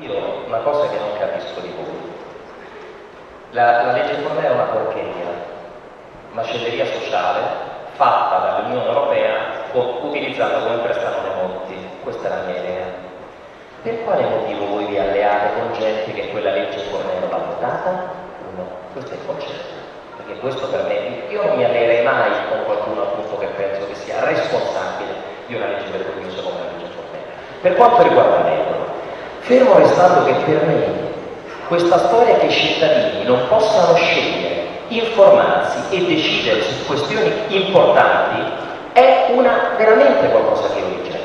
io una cosa che non capisco di voi. La, la legge Fornero è una porcheria, macelleria sociale fatta dall'Unione Europea utilizzata come prestanone monti. Questa è la mia idea. Per quale motivo voi vi alleate con gente che quella legge Fornero l'ha votata? No, questo è il concetto. Perché questo per me, io non mi alleerei mai con qualcuno appunto che penso che sia responsabile di una legge vergognosa come la legge Fornero. Per quanto riguarda l'euro, fermo restando che per me questa storia che i cittadini non possano scegliere, informarsi e decidere su questioni importanti è una, veramente qualcosa che io rigetto.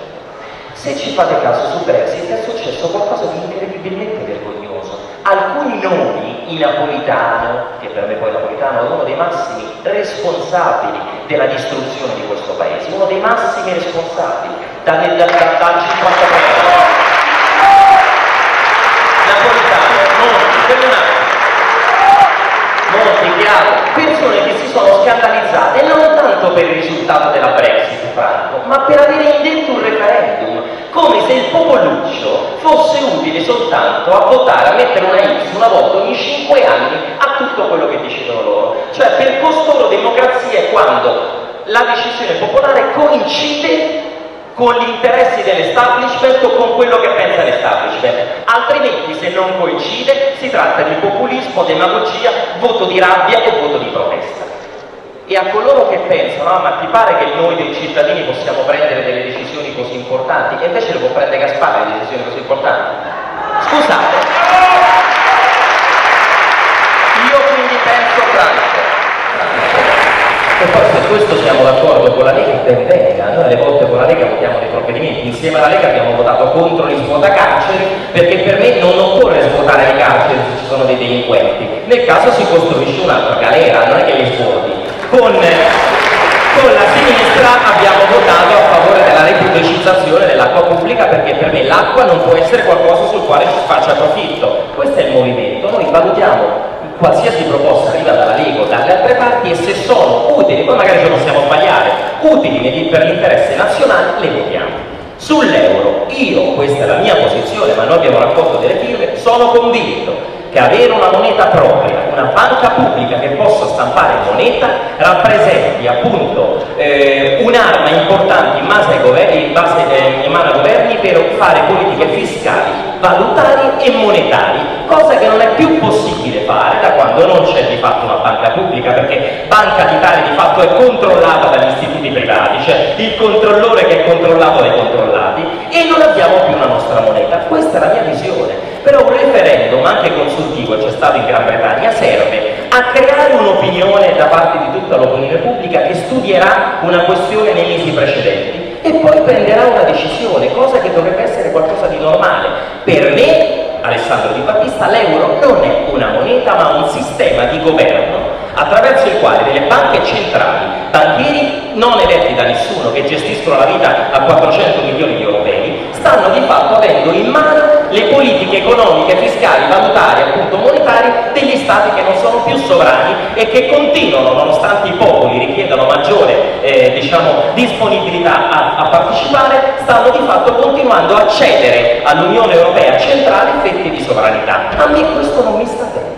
Se ci fate caso su Brexit è successo qualcosa di incredibilmente vergognoso. Alcuni nomi, i Napolitano, che per me poi Napolitano è uno dei massimi responsabili della distruzione di questo paese, uno dei massimi responsabili dal, 53 molti chiaro, persone che si sono scandalizzate non tanto per il risultato della Brexit, Franco, ma per avere indetto un referendum, come se il popoluccio fosse utile soltanto a votare, a mettere una X una volta ogni 5 anni a tutto quello che decidono loro. Cioè per costoro democrazia è quando la decisione popolare coincide con gli interessi dell'establishment o con quello che pensa l'establishment. Altrimenti, se non coincide, si tratta di populismo, demagogia, voto di rabbia o voto di protesta. Pensano, ma ti pare che noi dei cittadini possiamo prendere delle decisioni così importanti? E invece le può prendere Gaspare le decisioni così importanti? Scusate. Io quindi penso, Franco, e poi su questo siamo d'accordo con la Lega, ben venga, noi alle volte con la Lega votiamo dei provvedimenti, insieme alla Lega abbiamo votato contro gli svuotacarceri perché per me non occorre svuotare le carceri se ci sono dei delinquenti, nel caso si costruisce un'altra galera, non è che li svuoti. Con, con la sinistra abbiamo votato a favore della ripubblicizzazione dell'acqua pubblica perché per me l'acqua non può essere qualcosa sul quale si faccia profitto. Questo è il movimento, noi valutiamo qualsiasi proposta arriva dalla Lega o dalle altre parti e se sono utili, poi magari ci possiamo sbagliare, utili per l'interesse nazionale, le votiamo. Sull'euro, io, questa è la mia posizione, ma noi abbiamo raccolto delle firme, sono convinto che avere una moneta propria, una banca pubblica che possa stampare moneta, rappresenti appunto eh, un'arma importante in, base ai governi, in, base, eh, in mano ai governi per fare politiche fiscali valutari e monetari, cosa che non è più possibile fare da quando non c'è di fatto una banca pubblica, perché Banca d'Italia di fatto è controllata dagli istituti privati, cioè il controllore che è controllato dai controllati, e non abbiamo più una nostra moneta. Questa è la mia visione. Però un referendum, anche consultivo, c'è stato in Gran Bretagna, serve a creare un'opinione da parte di tutta l'opinione pubblica che studierà una questione nei mesi precedenti e poi prenderà una decisione, cosa che dovrebbe essere qualcosa di normale. Per me, Alessandro Di Battista, l'euro non è una moneta ma un sistema di governo attraverso il quale delle banche centrali, banchieri non eletti da nessuno che gestiscono la vita a 400 che non sono più sovrani e che continuano, nonostante i popoli richiedano maggiore eh, diciamo, disponibilità a, a, partecipare, stanno di fatto continuando a cedere all'Unione Europea centrale fette di sovranità. A me questo non mi sta bene.